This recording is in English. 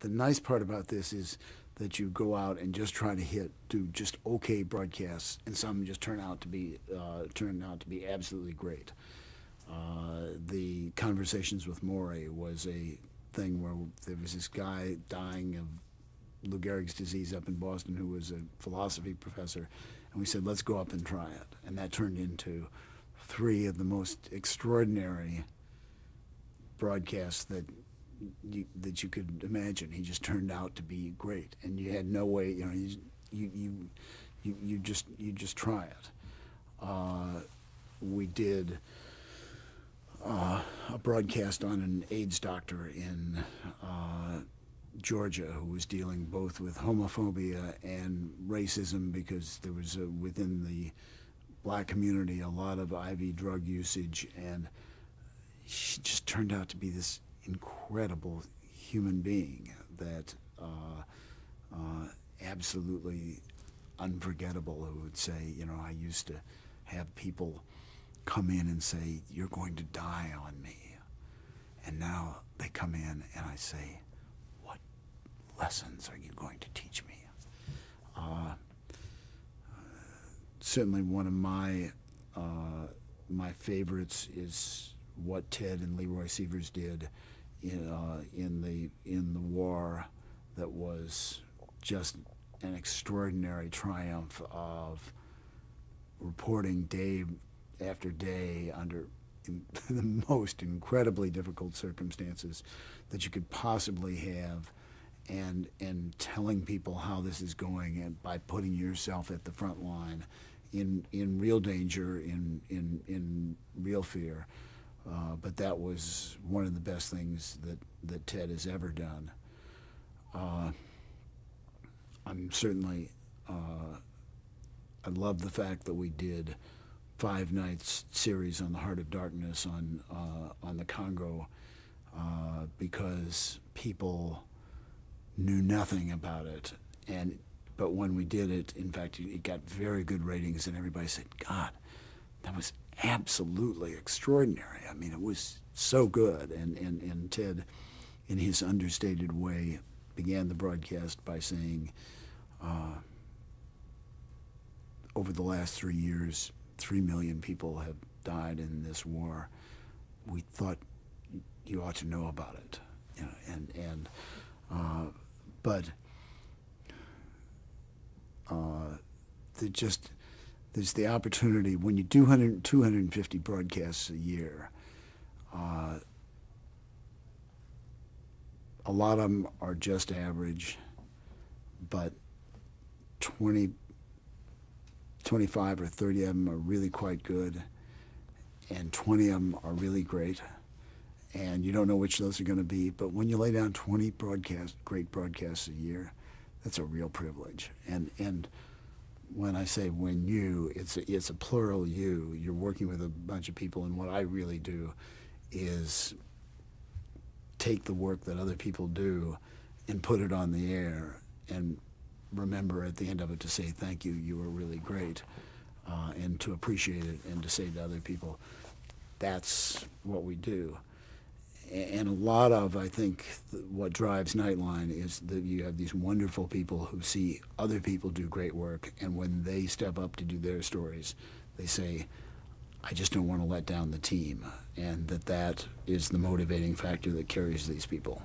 The nice part about this is that you go out and just try to hit, do just okay broadcasts, and some just turn out to be uh, turn out to be absolutely great. Uh, the conversations with Morrie was a thing where there was this guy dying of Lou Gehrig's disease up in Boston who was a philosophy professor, and we said let's go up and try it, and that turned into three of the most extraordinary broadcasts that you, that you could imagine. He just turned out to be great, and you had no way. You know, you you you you, just you just try it. Uh, we did uh, a broadcast on an AIDS doctor in uh, Georgia who was dealing both with homophobia and racism because there was a, within the black community a lot of IV drug usage, and she just turned out to be this incredible human being that uh, uh, absolutely unforgettable who would say, you know, I used to have people come in and say, you're going to die on me. And now they come in and I say, what lessons are you going to teach me? Uh, certainly one of my uh, my favorites is what Ted and Leroy Sievers did in, uh, in the in the war that was just an extraordinary triumph of reporting day after day under the most incredibly difficult circumstances that you could possibly have and and telling people how this is going and by putting yourself at the front line in in real danger in in in real fear uh, but that was one of the best things that, that Ted has ever done. Uh, I'm certainly, uh, I love the fact that we did five nights series on the Heart of Darkness on, uh, on the Congo uh, because people knew nothing about it. And, but when we did it, in fact, it got very good ratings and everybody said, God, that was absolutely extraordinary. I mean, it was so good. And, and, and Ted, in his understated way, began the broadcast by saying, uh, over the last three years, three million people have died in this war. We thought you ought to know about it. You know, and, and uh, but uh, just there's the opportunity when you do 100, 250 broadcasts a year. Uh, a lot of them are just average, but 20, 25 or 30 of them are really quite good, and 20 of them are really great. And you don't know which those are going to be, but when you lay down 20 broadcast, great broadcasts a year, that's a real privilege. And and when I say when you, it's a, it's a plural you. You're working with a bunch of people, and what I really do is take the work that other people do and put it on the air and remember at the end of it to say thank you, you were really great, uh, and to appreciate it and to say to other people, that's what we do and a lot of, I think, what drives Nightline is that you have these wonderful people who see other people do great work, and when they step up to do their stories, they say, I just don't want to let down the team, and that that is the motivating factor that carries these people.